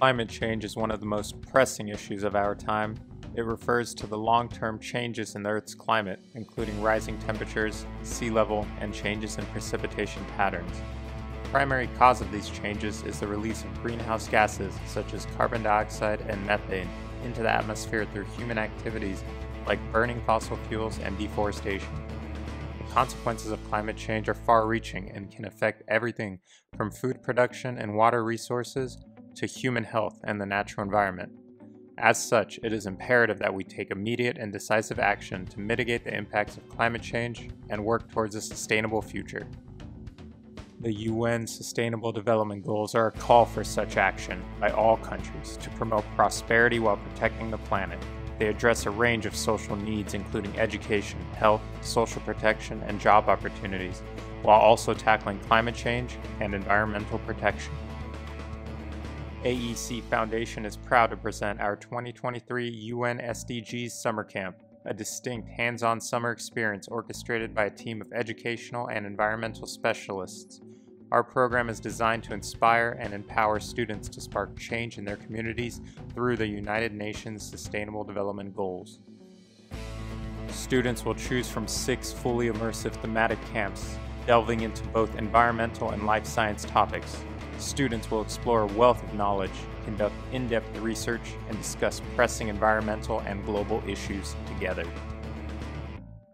Climate change is one of the most pressing issues of our time. It refers to the long-term changes in the Earth's climate, including rising temperatures, sea level, and changes in precipitation patterns. The primary cause of these changes is the release of greenhouse gases such as carbon dioxide and methane into the atmosphere through human activities like burning fossil fuels and deforestation. The consequences of climate change are far reaching and can affect everything from food production and water resources to human health and the natural environment. As such, it is imperative that we take immediate and decisive action to mitigate the impacts of climate change and work towards a sustainable future. The UN Sustainable Development Goals are a call for such action by all countries to promote prosperity while protecting the planet. They address a range of social needs, including education, health, social protection, and job opportunities, while also tackling climate change and environmental protection. AEC Foundation is proud to present our 2023 UN SDGs Summer Camp, a distinct hands on summer experience orchestrated by a team of educational and environmental specialists. Our program is designed to inspire and empower students to spark change in their communities through the United Nations Sustainable Development Goals. Students will choose from six fully immersive thematic camps, delving into both environmental and life science topics Students will explore a wealth of knowledge, conduct in depth research, and discuss pressing environmental and global issues together.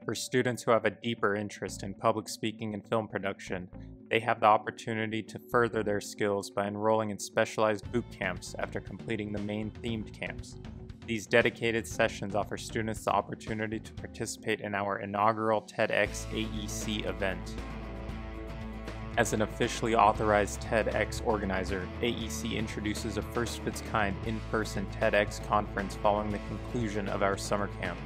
For students who have a deeper interest in public speaking and film production, they have the opportunity to further their skills by enrolling in specialized boot camps after completing the main themed camps. These dedicated sessions offer students the opportunity to participate in our inaugural TEDx AEC event. As an officially authorized TEDx organizer, AEC introduces a first of its kind in person TEDx conference following the conclusion of our summer camp.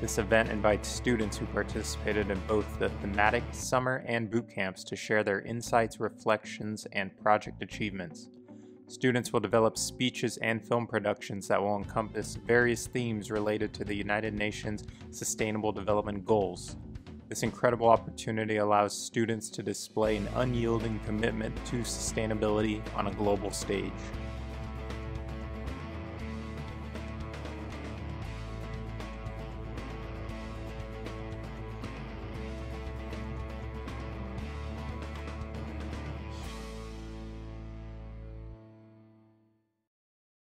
This event invites students who participated in both the thematic summer and boot camps to share their insights, reflections, and project achievements. Students will develop speeches and film productions that will encompass various themes related to the United Nations Sustainable Development Goals, this incredible opportunity allows students to display an unyielding commitment to sustainability on a global stage.